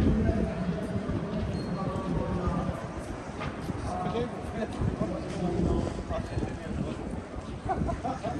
Thank you.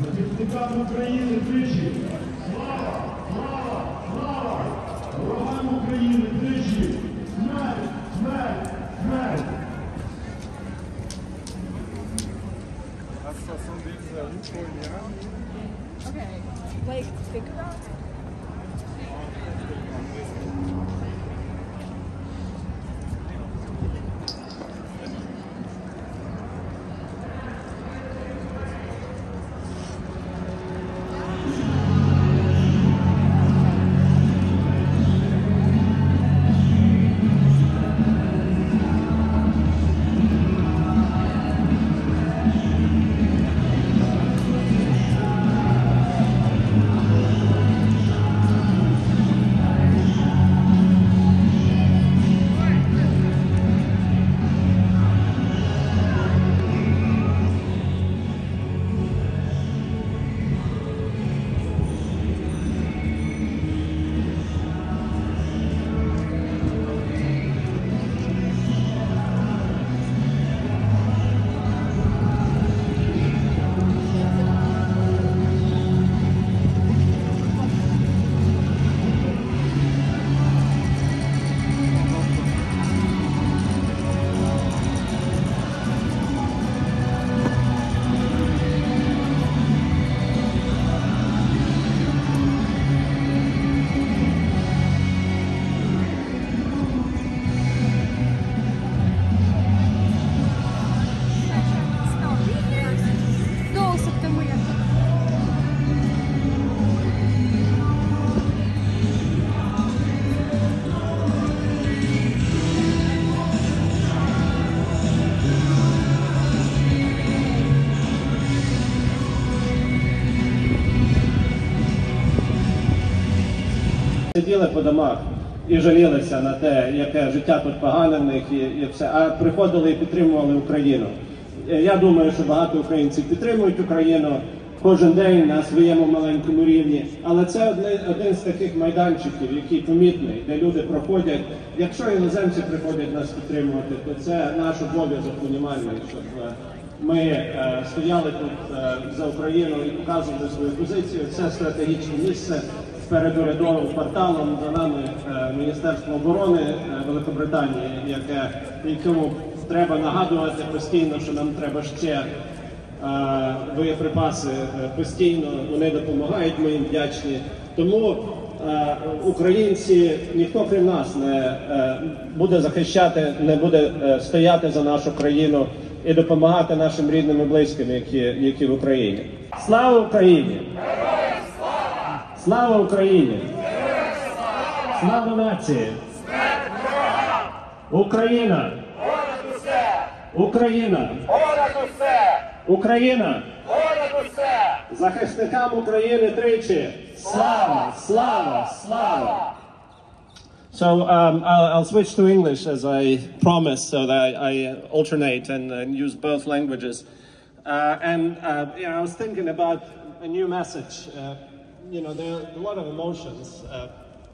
Захисникам України тричі. Like, think about Сиділи по домах і жалілися на те, яке життя тут погане в них і, і все, а приходили і підтримували Україну. Е, Я думаю, що багато українців підтримують Україну кожен день на своєму маленькому рівні. Але це один з таких майданчиків, який помітний, де люди проходять. Якщо іноземці приходять нас підтримувати, то це наш обов'язок мінімальний, щоб е, ми е, стояли тут за Україну і показували свою позицію. Це стратегічне місце. Перед урядовим кварталом за нами е, Міністерство оборони е, Великобританії, яке якому треба нагадувати постійно, що нам треба ще е, боєприпаси постійно. Вони допомагають. Ми їм вдячні. Тому українці ніхто крім нас не буде захищати, не буде стояти за нашу країну і допомагати нашим рідним і близьким, які, які в Україні. Слава Україні! Слава Україні! Слава нації! Україна! Україна! Україна! Захисникам України тричі! Слава! Слава! Слава! So um, I'll, I'll switch to English as I promised, so that I, I alternate and, and use both languages. Uh, and uh, you know, I was thinking about a new message. Uh, you know, there are a lot of emotions. Uh,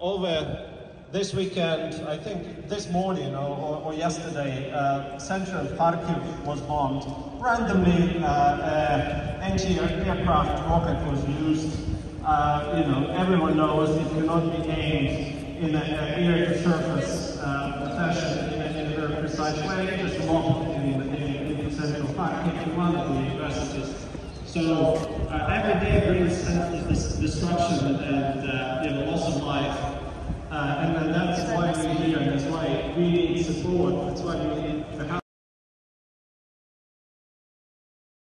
over this weekend, I think this morning or, or, or yesterday, uh, center of Kharkiv was bombed. Randomly, uh, uh, anti-aircraft rocket was used. Uh, you know, everyone knows it cannot be aimed in a, a air-to-surface uh, fashion in a, in a very precise way. Just locked in, in, in central Kharkiv one of the universities. So uh, every day brings destruction and uh, you know, loss of life. Uh, and, that's why we're here, and that's why we need support, that's why we need